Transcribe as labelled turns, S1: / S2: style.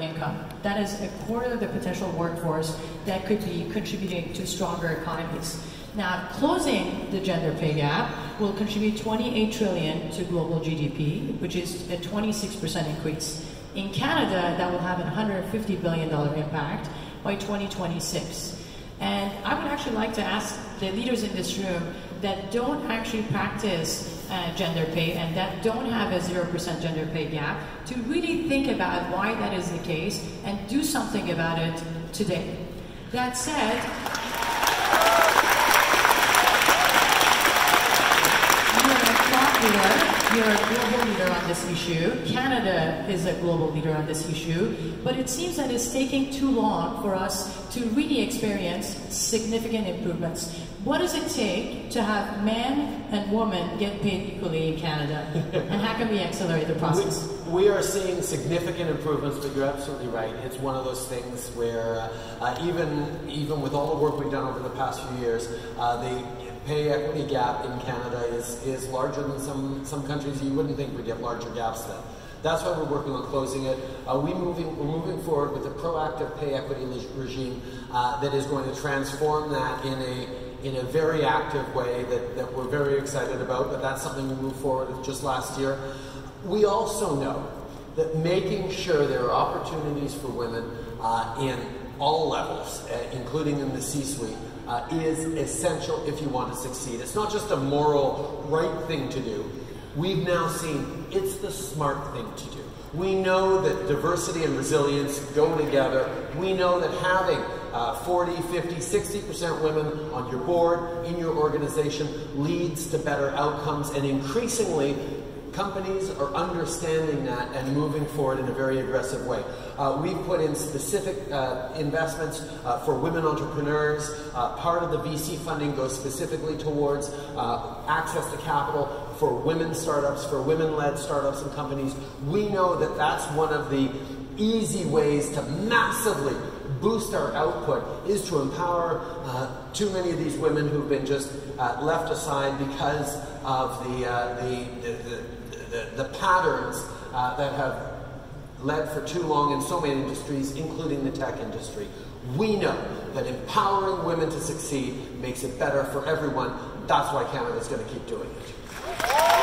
S1: income. That is a quarter of the potential workforce that could be contributing to stronger economies. Now, closing the gender pay gap will contribute 28 trillion to global GDP, which is a 26% increase. In Canada, that will have a 150 billion dollar impact by 2026. And I would actually like to ask the leaders in this room that don't actually practice uh, gender pay and that don't have a 0% gender pay gap to really think about why that is the case and do something about it today. That said, leader. You're a global leader on this issue. Canada is a global leader on this issue. But it seems that it's taking too long for us to really experience significant improvements. What does it take to have men and women get paid equally in Canada? and how can we accelerate the process?
S2: We, we, are seeing significant improvements, but you're absolutely right. It's one of those things where uh, even, even with all the work we've done over the past few years, uh, the pay equity gap in Canada is, is larger than some, some countries. You wouldn't think we'd have larger gaps then. That's why we're working on closing it. Uh, we moving, we're moving forward with a proactive pay equity regime uh, that is going to transform that in a, in a very active way that, that we're very excited about, but that's something we moved forward with just last year. We also know that making sure there are opportunities for women uh, in all levels, uh, including in the C-suite, uh, is essential if you want to succeed. It's not just a moral right thing to do. We've now seen it's the smart thing to do. We know that diversity and resilience go together. We know that having uh, 40, 50, 60% women on your board, in your organization, leads to better outcomes and increasingly companies are understanding that and moving forward in a very aggressive way. Uh, we've put in specific uh, investments uh, for women entrepreneurs. Uh, part of the VC funding goes specifically towards uh, access to capital for women startups, for women-led startups and companies. We know that that's one of the easy ways to massively boost our output is to empower uh, too many of these women who've been just uh, left aside because of the, uh, the, the, the, the patterns uh, that have led for too long in so many industries, including the tech industry. We know that empowering women to succeed makes it better for everyone. That's why Canada is going to keep doing it. Yeah.